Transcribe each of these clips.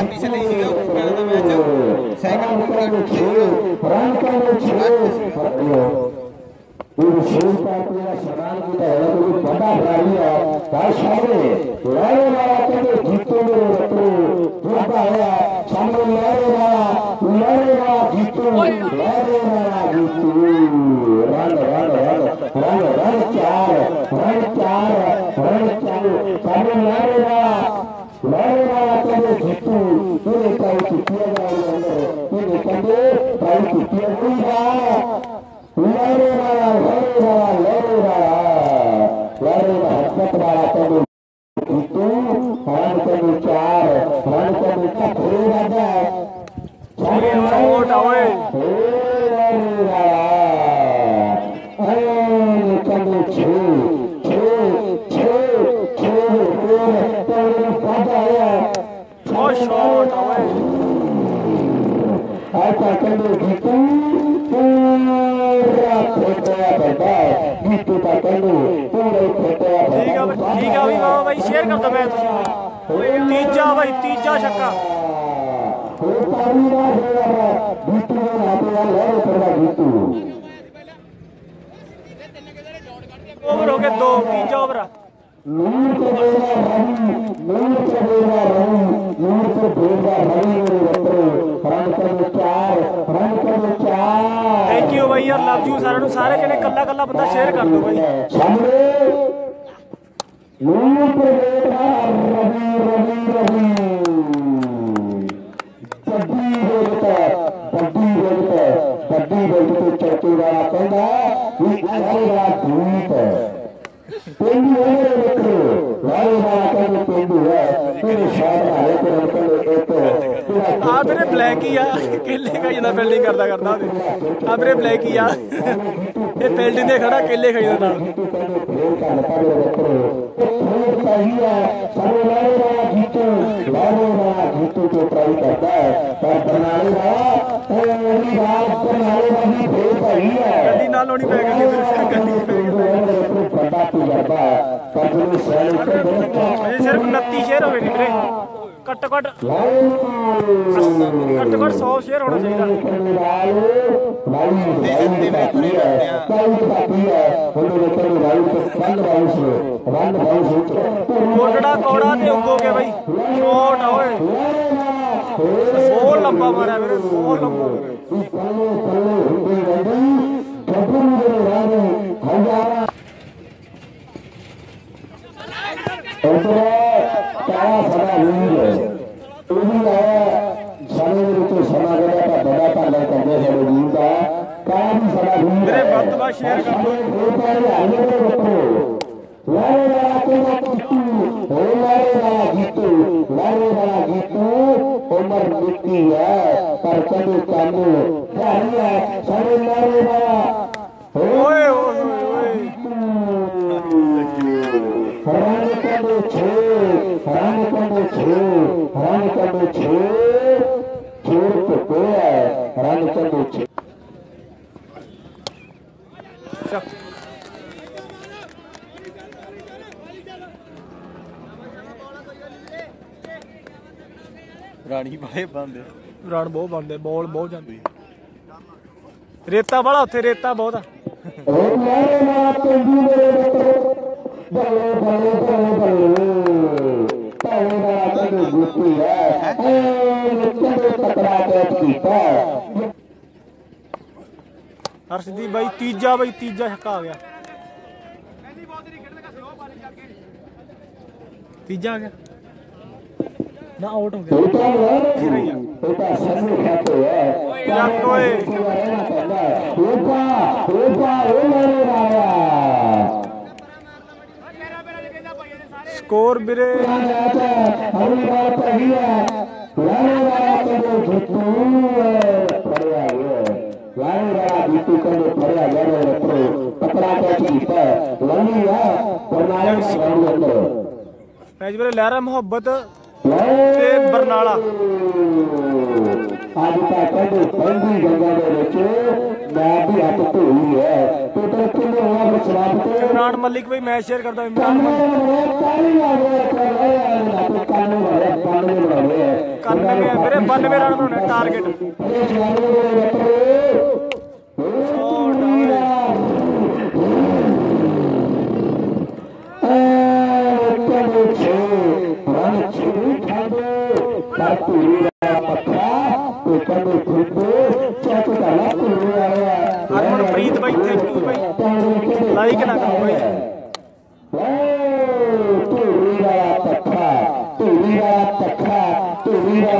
ਪਿਛਲੇ ਸੀਗਾ ਉਹ ਕਹਿੰਦਾ ਮੈਚ ਸਾਈਕਲ ਮੁੰਡਾ ਇਹ ਵਿਸ਼ੇਸ਼ ਪਾਰਟੀ ਦਾ ਸਨਮਾਨ ਕੀਤਾ ਹੈ ਕਿ ਵੱਡਾ ਖਿਡਾਰੀ ਹੈ ਭਾਈ ਸਾਹਮਣੇ ਲਾਰੇ ਵਾਲਾ ਕਹਿੰਦੇ ਜੀਤੋ ਮੇਰੇ ਰੱਤੋ ਵੱਡਾ ਹੋਇਆ ਸਾਹਮਣੇ ਲਾਰੇ ਵਾਲਾ ਲਾਰੇ ਵਾਲਾ ਜੀਤੋ ਲਾਰੇ ਵਾਲਾ Jeeto run run run run run ਚਾਰ ਰਨ ਚਾਰ ਰਨ ਚਾਰ ਸਾਹਮਣੇ ਲਾਰੇ ਵਾਲਾ ਲਾਰੇ ਵਾਲਾ ਕਹਿੰਦੇ ਜੀਤੋ ਇਹਨੇ ਕਾਈ ਕੀਤੀਆਂ ਜਾਣ ਅੰਦਰ ਇਹਨੇ ਕਹਿੰਦੇ ਕਾਈ ਕੀਤੀਆਂ ਕੋਈ ਦਾ ਲਾਰੇ ਵਾਲਾ ਲਾਰੇ ਵਾਲਾ ਲਾਰੇ ਵਾਲਾ ਲਾਰੇ ਦਾ ਹੱਥ ਵਾਲਾ ਕਹਿੰਦੇ ਜੀਤੋ ਰਨ ਕਹਿੰਦੇ ਚਾਰ ਰਨ ਕਹਿੰਦੇ ਕੱਪੜੇ ਵਾਦਾ ਸਾਰੇ ਆਊਟ ਆ ਓਏ। ਲਾਰੇ ਵਾਲਾ ਐ ਕਹਿੰਦੇ ਛੇ ਛੇ ਛੇ ਛੇ ਹੋਰ ਕਹਿੰਦੇ ਪਾਦਾ ਹੈ ਉਹ ਸ਼ਾਟ ਆ ਓਏ ਆਤਾ ਕਹਿੰਦੇ ਪੂਰਾ ਫਟਿਆ ਬੰਦਾ ਜੀਤੂ ਤਾਂ ਕਹਿੰਦੇ ਪੂਰੇ ਫਟਿਆ ਠੀਕ ਆ ਬਈ, ਠੀਕ ਆ ਵੀ ਮਾਮਾ ਬਾਈ ਸ਼ੇਅਰ ਕਰ ਦੋ ਮੈਂ ਤੁਸੀਂ ਤੀਜਾ ਬਾਈ, ਤੀਜਾ ਛੱਕਾ। ਉਹ ਪਾਣੀ ਦਾ ਹੋਇਆ ਜੀਤੂ ਦੇ ਨਾਤੇ ਦਾ ਲੈ ਪਰਦਾ ਜੀਤੂ ਓਵਰ ਹੋ ਗਏ ਦੋ, ਤੀਜਾ ਓਵਰ ਆ। ਨੂਰ ਤੇ ਦੇਵਾ ਰਹੀ ਨੂਰ ਤੇ ਦੇਵਾ ਰਹੀ ਨੂਰ ਤੇ ਦੇਵਾ ਰਹੀ ਮੇਰੇ ਰੱਤੋ ਰੰਗ ਤੇ ਚਾਰ ਰੰਗ ਤੇ ਚਾਰ ਥੈਂਕ ਯੂ ਸਾਰਿਆਂ ਨੂੰ ਸਾਰੇ ਜਣੇ ਕੱਲਾ ਕੱਲਾ ਬੰਦਾ ਸ਼ੇਅਰ ਕਰ ਦਿਓ ਬਾਈ। ਸਾਹਮਣੇ ਨੂਰ ਤੇ ਦੇਵਾ ਰਹੀ ਰਹੀ ਰਹੀ ਵੱਡੀ ਵੇਗਤ ਵੱਡੀ ਵੇਗਤ ਵੱਡੀ ਚੌਕੀ ਵਾਲਾ ਕਹਿੰਦਾ ਵੀ ਇਹ ਵਾਲਾ ਧੂਤ ਪਿੰਡੂ ਉਹਨੇ ਵੇਖੋ ਵਾਲੇ ਵਾਲਾ ਕਹਿੰਦੇ ਪਿੰਡੂ ਹੈ ਤੇਰੇ ਸ਼ਾਇਦ ਹਾਲੇ ਕੋਲ ਕਹਿੰਦੇ ਇੱਕ ਆ ਮੇਰੇ ਬਲੈਕ ਹੀ ਆ। ਕੇਲੇ ਖਾਈ ਜਾਂਦਾ ਫੀਲਡਿੰਗ ਕਰਦਾ ਕਰਦਾ ਉਹਦੇ। ਆ ਮੇਰੇ ਬਲੈਕ ਹੀ ਆ। ਇਹ ਫੀਲਡਿੰਗ ਦੇ ਖੜਾ, ਕੇਲੇ ਖਾਈ ਜਾਂਦਾ। ਨਾਲ ਜੀਤੂ ਕਹਿੰਦੇ ਫੇਰ ਗੱਲ ਕਰੇ ਫੇਰ ਸਹੀ ਹੈ ਸਾਰੇ ਲਾਰੇ ਟਰਾਈ ਕਰਦਾ ਹੈ। ਪਰ ਬਰਨਾਲੇ ਦਾ ਉਹ ਵੀ ਰਾਤ ਬਰਨਾਲੇ ਦਾ ਵੀ ਫੇਰ ਸਹੀ ਹੈ। ਗੱਡੀ ਨਾਲ ਲਾਉਣੀ ਪੈ ਗਈ ਫਿਰ ਗੱਡੀ ਪੈ ਗਈ। ਵੱਡਾ ਤਜਰਬਾ ਹੈ। ਪਰ ਜਿਹਨੂੰ ਸੈਲ ਉੱਤੇ ਬਹੁਤ ਅਜੇ ਸਿਰਫ 29 ਸ਼ੇਅਰ ਹੋਏ ਨੇ ਵੀਰੇ। ਘੱਟੋ ਘੱਟ ਘੱਟੋ ਘੱਟ 100 ਸ਼ੇਅਰ ਹੋਣਾ ਚਾਹੀਦਾ। ਕੋਟੜਾ ਕੌੜਾ ਤੇ ਉੱਗੋਗੇ ਬਾਈ। ਸ਼ਾਟ ਓਏ। ਬਹੁਤ ਲੰਬਾ ਮਾਰਿਆ ਵੀਰੇ ਬਹੁਤ ਲੰਬਾ ਦੇ ਵੀਰ ਦਾ ਕਾਹਦੀ ਸਮਾਂ ਵੀਰ ਵੀਰੇ ਵੱਧ ਤੋਂ ਵੱਧ ਸ਼ੇਅਰ ਕਰ ਦਿਓ ਲਾਰੇ ਵਾਲਾ ਤੇਰਾ ਕੁੱਤੂ ਹੋ ਲਾਰੇ ਵਾਲਾ ਜੀਤੂ ਲਾਰੇ ਵਾਲਾ ਜੀਤੂ ਉਮਰ ਮਿੱਟੀ ਹੈ ਪਰ ਕਦੇ ਕਾਨੂੰ ਧਾਰੀ ਹੈ ਸਾਡੇ ਲਾਰੇ ਵਾਲਾ ਓਏ ਓਏ ਓਏ ਰੰਗ ਕੰਦੇ ਛੇ ਰੰਗ ਕੰਦੇ ਛੇ ਕੰਦੇ ਛੇ ਛੋੜ ਕੇ ਕੋਇਆ ਰੰਗ ਕੰਦੇ ਛੇ। ਚੱਕ ਰਾਣੀ ਵਾਲੇ ਬੰਦੇ। ਰਨ ਬਹੁਤ ਬੰਦੇ ਬਾਲ ਬਹੁਤ ਜਾਂਦੀ। ਰੇਤਾ ਵਾਲਾ ਉੱਥੇ ਰੇਤਾ ਬਹੁਤ ਆ। ਉਹ ਮਾਰੇ ਮਾਂ ਪਿੰਡੂ ਮੇਰੇ ਬੱਲੇ ਬੱਲੇ ਬੱਲੇ ਬੱਲੇ ਪਾਣੀ ਦਾ ਕਹਿੰਦੇ ਗੁੱਟੀ ਹੈ ਏ ਕਹਿੰਦੇ ਤਕੜਾ ਕੈਚ ਕੀਤਾ ਹਰਸ਼ਦੀਪ ਬਾਈ, ਤੀਜਾ ਬਾਈ, ਤੀਜਾ ਛੱਕਾ ਆ ਗਿਆ। ਤੀਜਾ ਆ ਗਿਆ। ਨਾ ਆਊਟ ਹੋ ਗਿਆ। ਇਹ ਤਾਂ ਹੈ ਇਹ ਸਾਨੂੰ ਖਾਤੇ ਹੈ ਚੱਕ ਓਏ ਓਪਾ ਓਪਾ ਉਹ ਮਾਰੇ ਰਾਇਆ ਸਕੋਰ ਵੀਰੇ ਮੈਚ ਵੀਰੇ ਲਹਿਰਾ ਮੁਹੱਬਤ ਤੇ ਬਰਨਾਲਾ। ਅੱਜ ਤਾਂ ਪਹਿਲੀ ਜੰਗਾਂ ਦੇ ਵਿੱਚ ਮੈਂ ਵੀ ਹੱਥ ਧੋਈ ਹੈ। ਤੇ ਤੇ ਕਿੰਨੇ ਹੋਣਾ ਫਿਰ ਸਵਾਦ ਤੇ ਇਮਰਾਨ ਮਲਿਕ ਬਈ ਮੈਚ ਸ਼ੇਅਰ ਕਰਦਾ ਇਮਰਾਨ ਮਲਿਕ। ਕਾਲੀ ਆ ਗਿਆ ਕਾਨੂੰ ਵਾਲੇ ਕਾਨੂੰ ਵਾਲੇ 91 ਵੀਰੇ 92 ਰਨ ਬਣਾਉਣੇ ਟਾਰਗੇਟ ਇਹ ਜਵਾਨੀ ਦੇ ਬੱਤਰੇ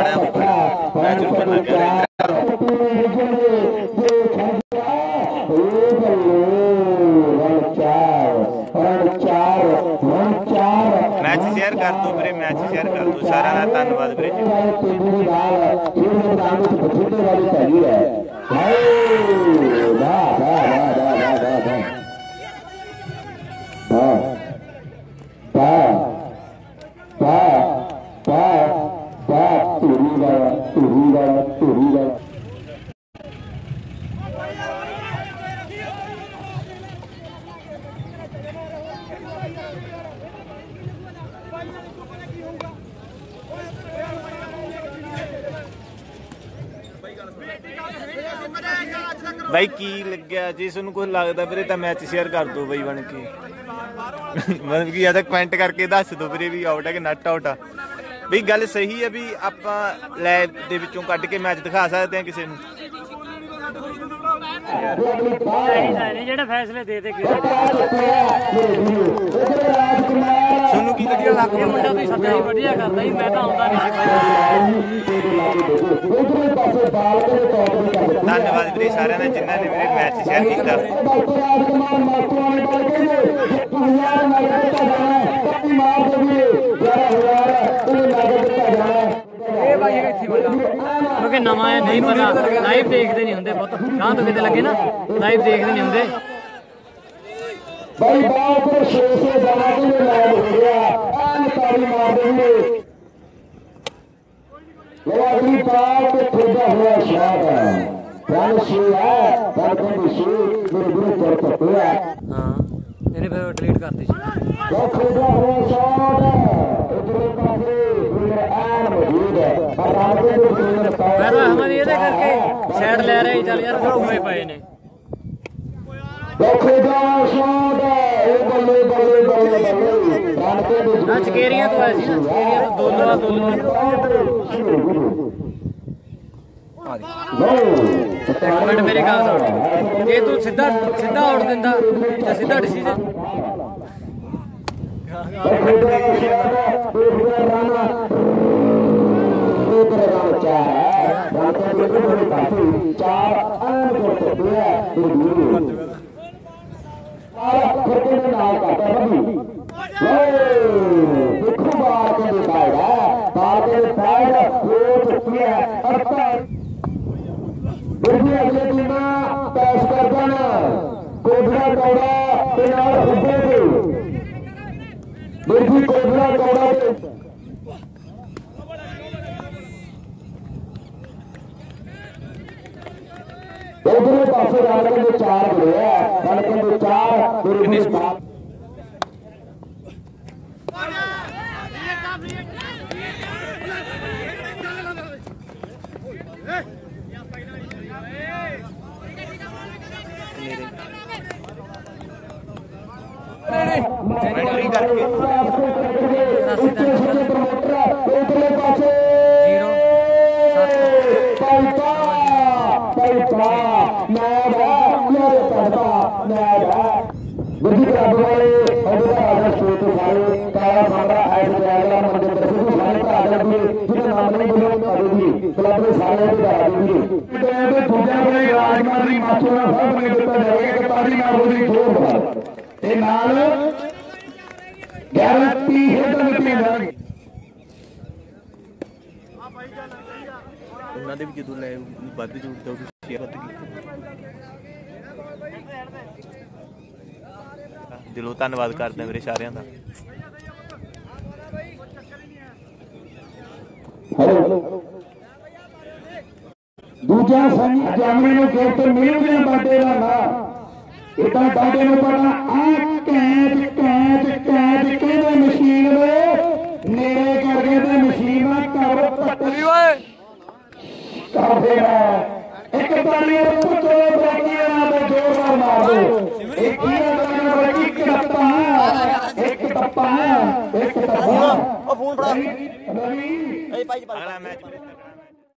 ਧੂਰੀ ਵਾਲਾ ਮੈਂ ਚੁੱਪ ਕਰ ਗਿਆ ਮੈਚ ਸ਼ੇਅਰ ਕਰ ਦੋ ਵੀਰੇ, ਮੈਚ ਸ਼ੇਅਰ ਕਰ ਦੋ ਸਾਰਿਆਂ ਦਾ ਧੰਨਵਾਦ ਵੀਰੇ ਜੀ। ਬਾਈ ਕੀ ਲੱਗਿਆ? ਜੇ ਤੁਹਾਨੂੰ ਕੁਝ ਲੱਗਦਾ ਵੀਰੇ ਤਾਂ ਮੈਚ ਸ਼ੇਅਰ ਕਰ ਦਿਓ ਬਾਈ ਬਣ ਕੇ। ਮਤਲਬ ਕਿ ਜਾਂ ਤਾਂ ਕਮੈਂਟ ਕਰਕੇ ਦੱਸ ਦਿਓ ਵੀਰੇ ਵੀ ਆਊਟ ਹੈ ਕਿ ਨੱਟ ਆਊਟ ਆ। ਵੀ ਗੱਲ ਸਹੀ ਹੈ ਵੀ ਆਪਾਂ ਲੈਬ ਦੇ ਵਿੱਚੋਂ ਕੱਢ ਕੇ ਮੈਚ ਦਿਖਾ ਸਕਦੇ ਹਾਂ ਕਿਸੇ ਨੂੰ। ਜਿਹੜੇ ਫੈਸਲੇ ਦੇ ਦੇ ਤੁਹਾਨੂੰ ਕੀ ਲੱਗਿਆ ਲੱਗ ਇਹ ਮੁੰਡਾ ਤੁਸੀਂ ਸੱਚਾ ਹੀ ਵਧੀਆ ਕਰਦਾ ਜੀ ਮੈਂ ਤਾਂ ਆਉਂਦਾ ਨਹੀਂ। ਸੀ ਬਾਈ ਉਧਰੇ ਪਾਸੇ ਬਾਲ ਕੇ ਟੌਪ ਨਹੀਂ ਕਰਦੇ ਧੰਨਵਾਦ ਵੀਰੇ ਸਾਰਿਆਂ ਦਾ ਜਿਨ੍ਹਾਂ ਨੇ ਵੀਰੇ ਮੈਚ ਸ਼ੇਅਰ ਕੀਤਾ। ਮਾਰ ਇਹ ਇੱਥੇ ਕਿਉਂਕਿ ਨਵਾਂ ਹੈ ਨਹੀਂ ਪਤਾ। ਲਾਈਵ ਦੇਖਦੇ ਨਹੀਂ ਹੁੰਦੇ ਪੁੱਤ ਗਾਂ ਤੋਂ ਕਿਤੇ ਲੱਗੇ ਨਾ। ਲਾਈਵ ਦੇਖਦੇ ਨਹੀਂ ਹੁੰਦੇ। ਬਈ ਬਾਲ ਤੇ 600 ਜਾਣਾ ਕਿ ਲਾਲ ਹੋ ਗਿਆ। ਐਨ ਤਾੜੀ ਮਾਰ ਦੇਵੀਏ ਲੋ ਅਗਲੀ ਬਾਲ ਤੇ ਖੁੱਦਾ ਹੋਇਆ ਸ਼ਾਟ ਹੈ ਰਣ ਸ਼ੇ ਹੈ ਪਰ ਕੋਈ ਸ਼ੇ ਮੇਰੇ ਗੁਰੂ ਪਰ ਪੱਤਿਆ ਹਾਂ। ਇਹਨੇ ਫਿਰ ਡਿਲੀਟ ਕਰਤੀ ਸੀ। ਲੋ ਖੁੱਦਾ ਹੋਇਆ ਸ਼ਾਟ ਉਧਰੇ ਪਾਸੇ ਗੁਰੂ ਐਨ ਮੌਜੂਦ ਹੈ। ਪਰ ਰਣ ਦੇ ਗੁਰੂ ਪਾਇਆ ਮੈਂ ਤਾਂ ਅਹਮਦ ਇਹਦੇ ਕਰਕੇ ਸਾਈਡ ਲੈ ਰਿਹਾ ਚੱਲ ਯਾਰ ਫਿਰ ਹੋਏ ਪਏ ਨੇ ਦੇਖੋ ਦਾ ਸ਼ਾਟ ਇਹ ਬੱਲੇ ਬੱਲੇ ਬੱਲੇ ਬੱਲੇ ਰਣ ਤੇ ਦੇ ਨਾ ਚਕੇਰੀਆਂ ਤੋਂ ਆਏ ਸੀ ਨਾ ਚਕੇਰੀਆਂ ਤੋਂ ਦੋਨੋਂ ਦੋਨੋਂ ਇੱਕ ਮਿੰਟ ਮੇਰੀ ਗੱਲ ਸੁਣ। ਜੇ ਤੂੰ ਸਿੱਧਾ ਸਿੱਧਾ ਆਉਟ ਦਿੰਦਾ ਤਾਂ ਸਿੱਧਾ ਡਿਸੀਜਨ ਚਾਰ ਅੰਨ ਕੋਟ ਪਿਆ। ਇਹ ਦੂਰ ਸਾਰਾ ਖਰਚੇ ਦੇ ਨਾਲ ਘਾਟਾ ਵਧੀ ਦੇਖੋ ਬਾਹਰ ਕੇ ਦੇ ਪਾਇਦਾ ਬਾਹਰ ਕੇ ਦੇ ਪਾਇਦਾ ਹੋ ਚੁੱਕਿਆ ਅਰਤਾ ਬਿਰਦੀ ਅਗਲੇ ਦਿਨ ਪੈਸ ਕਰ ਜਾਣਾ ਕੋਧਰਾ ਕੌੜਾ ਤੇ ਨਾਲ ਹੁੱਬੇ ਦੇ ਬਿਰਦੀ ਕੋਧਰਾ ਕੌੜਾ ਤੇ ਉਧਰਲੇ ਪਾਸੇ ਰਾਣਕੇ ਦੇ ਚਾਰ ਗਏ ਆ ਰਾਣਕੇ ਦੇ ਚਾਰ ਮੇਰੇ ਦੇ ਬਾਪ ਕਮੈਂਟਰੀ ਕਰਕੇ ਪ੍ਰਮੋਟਰ ਉਧਰਲੇ ਪਾਸੇ ਜ਼ੀਰੋ ਪੈਪਾ ਪੈਪਾ ਮੈਂ ਦਾ ਮੇਰੇ ਪੈਪਾ ਮੈਂ ਦਾ ਗੁੱਡੀ ਕਰਾਬ ਵਾਲੇ ਉਹਦੇ ਦਾ ਆਦਰ ਸੋਚ ਸਾਰੇ ਕਾਲਾ ਸਾਹਮਣਾ ਐਡ ਜਾਗਰਾ ਮੰਦਰ ਦਰਸ਼ਨ ਸਾਰੇ ਦਾ ਆਦਰ ਵੀ ਜਿਹਦਾ ਨਾਮ ਨਹੀਂ ਬੋਲੋ ਕਰ ਦੀ ਕਲੱਬ ਦੇ ਸਾਰੇ ਦੇ ਦਾ ਆਦਰ ਵੀ ਤੇ ਦੂਜਾ ਬਣੇ ਰਾਜਮਾਰ ਦੀ ਮਾਸਟਰ ਨਾਲ ਸਭ ਦਿੱਤਾ ਜਾਵੇਗਾ ਕਿ ਤਾੜੀ ਨਾਲ ਉਹਦੀ ਜੋਰ ਬਣਾ ਤੇ ਨਾਲ ਗਾਰੰਟੀ ਹਿੱਟ ਦਿੱਤੀ ਜਾਵੇਗੀ ਉਹਨਾਂ ਦੇ ਵੀ ਜਦੋਂ ਲੈ ਵੱਧ ਜੁੜਦਾ ਉਹ ਸ਼ੇਅਰ ਵੱਧ ਕੀਤਾ ਦਿਲੋਂ ਧੰਨਵਾਦ ਕਰਦੇ ਮੇਰੇ ਸਾਰਿਆਂ ਦਾ। ਦੂਜੇ ਸੰਗ ਜਾਮੇ ਨੂੰ ਗਿਫਟ ਮਿਲੂਗਾ ਬਾਡੇ ਦਾ ਨਾ। ਇਦਾਂ ਬਾਡੇ ਨੂੰ ਪਤਾ ਆ ਕੈਚ ਕੈਚ ਕੈਚ ਕਹਿੰਦੇ ਮਸ਼ੀਨ ਨੂੰ ਨੇੜੇ ਕਰਕੇ ਤੇ ਮਸ਼ੀਨ ਨਾਲ ਘਰ ਪੱਟੀ ਓਏ। ਕਰ ਦੇਣਾ ਇੱਕ ਤਾਲੀ ਪੁੱਤੋ ਬਰਾਕੀਆਂ ਨਾਲ ਤੇ ਜ਼ੋਰਦਾਰ ਮਾਰ ਦੋ। ਇੱਕ ਨਾ ਬਰਾਕੀ ਇੱਕ ਟੱਪਾ ਇੱਕ ਟੱਪਾ ਇੱਕ ਟੱਪਾ ਉਹ ਫੋਨ ਫੜਾ। ਰਵੀ ਇਹ ਭਾਈ ਅਗਲਾ ਮੈਚ।